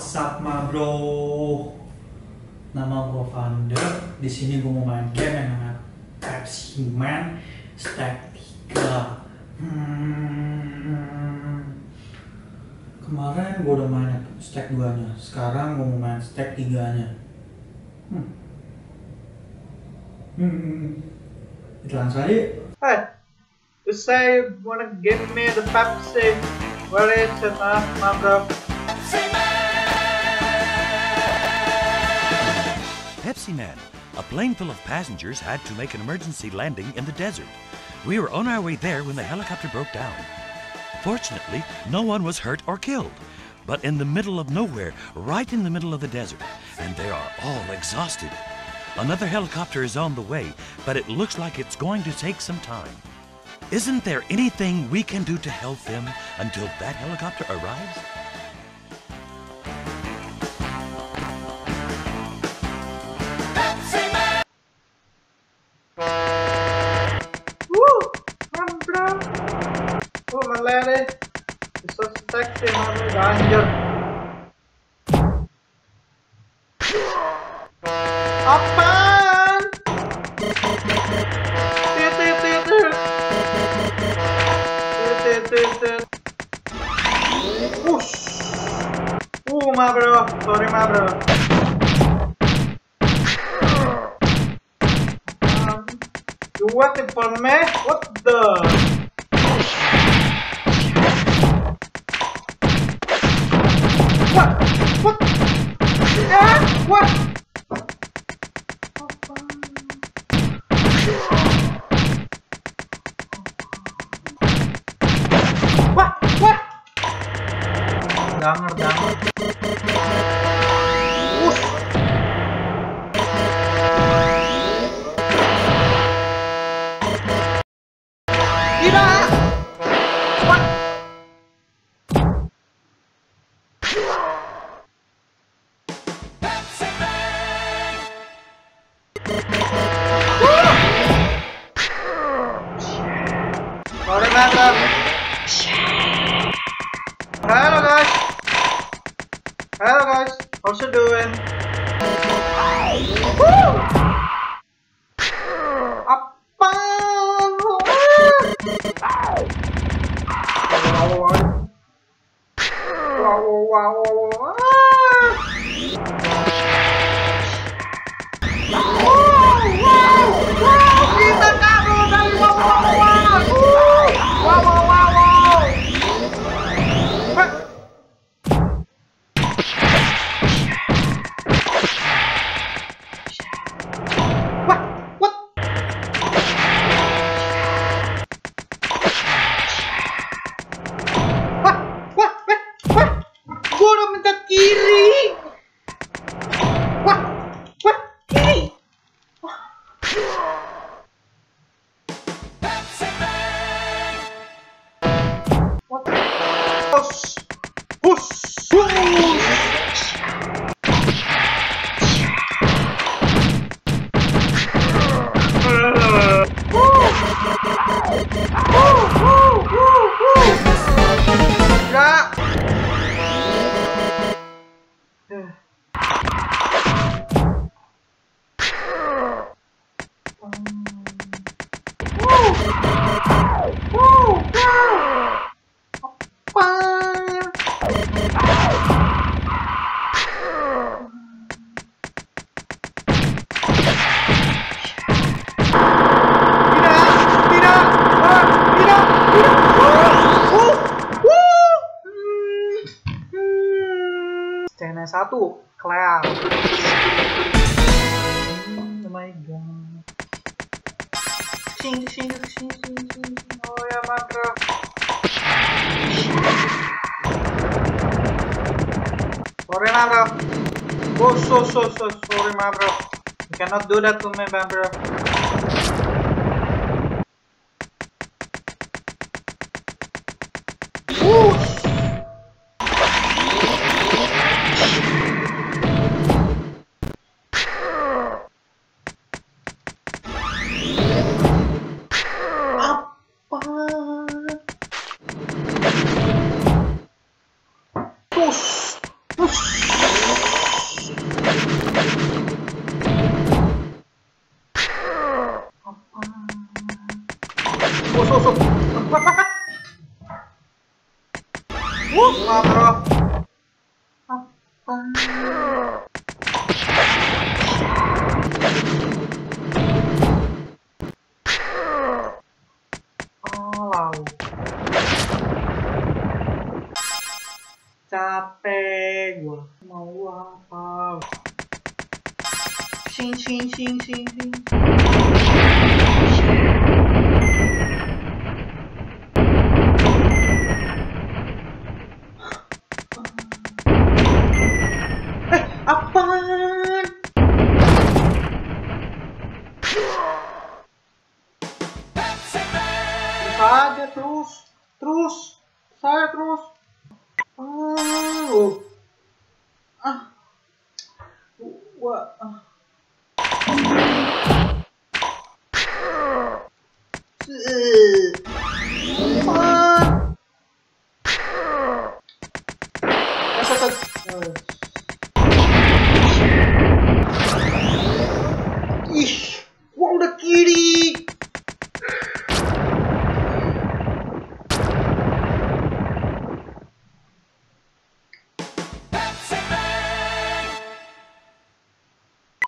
What's up, ma bro? Nama gue Vander. Di sini gue mau main game yang namanya Pepsi Man Stack 3. Hmm. Kemarin gue udah main stack 2 nya. Sekarang gue mau main stack 3 nya. Hmm. Hmm. Kita langsung aja. Hey, you say wanna give me the Pepsi? Well, it's enough, my bro. Pepsi Man. A plane full of passengers had to make an emergency landing in the desert. We were on our way there when the helicopter broke down. Fortunately, no one was hurt or killed. But in the middle of nowhere, right in the middle of the desert, and they are all exhausted. Another helicopter is on the way, but it looks like it's going to take some time. Isn't there anything we can do to help them until that helicopter arrives? Valere i sospect erano danger. Appan! Push! Uh, bro, sorry ma bro. Um, you waiting for me? What the? What? What? Ah, what? Satu, kelar. Hmm, oh my god. Sing, sing, sing, sing, sing. Oh ya, Madra. Sorry, Madra. Oh, so, so, so, sorry, Madra. You cannot do that to me, Madra. Whoosh! Osso, osso. Vamos lá, bro. Tapégua, mauá, pau. Xin, xin, xin, xin, xin. Tecnos. Ah, ah,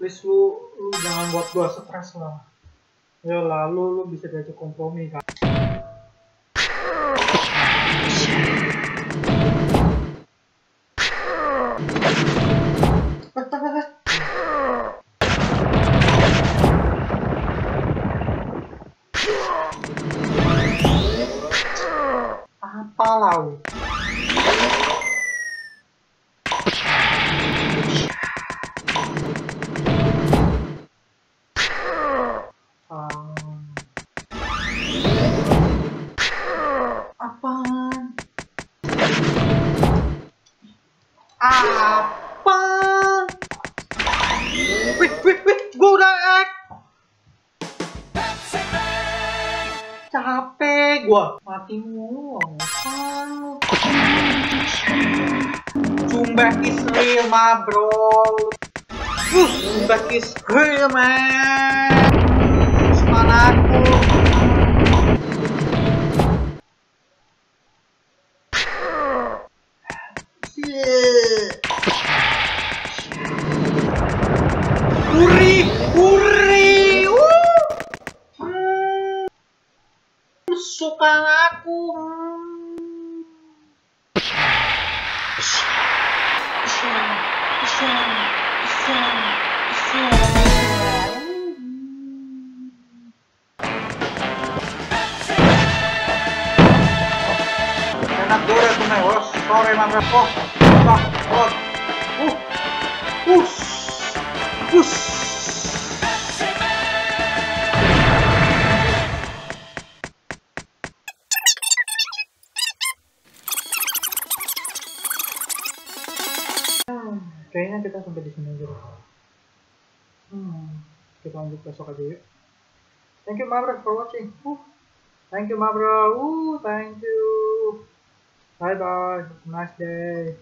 please lu lu jangan buat gua stres lah. Ya lalu lu bisa diajak kompromi kan Capek gua. Mati mulu. Zumbek is real, ma bro. Zumbek is real, man. falar. Senadora do negócio, fora aí na minha porta, tá fora. Uh, uh, uh, kayaknya kita sampai di sini aja. deh. Hmm, kita lanjut besok aja yuk. Thank you, my bro, for watching. Uh, thank you, my bro. Uh, thank you. Bye bye. Have a nice day.